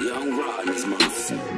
Young Rod, this motherfucker.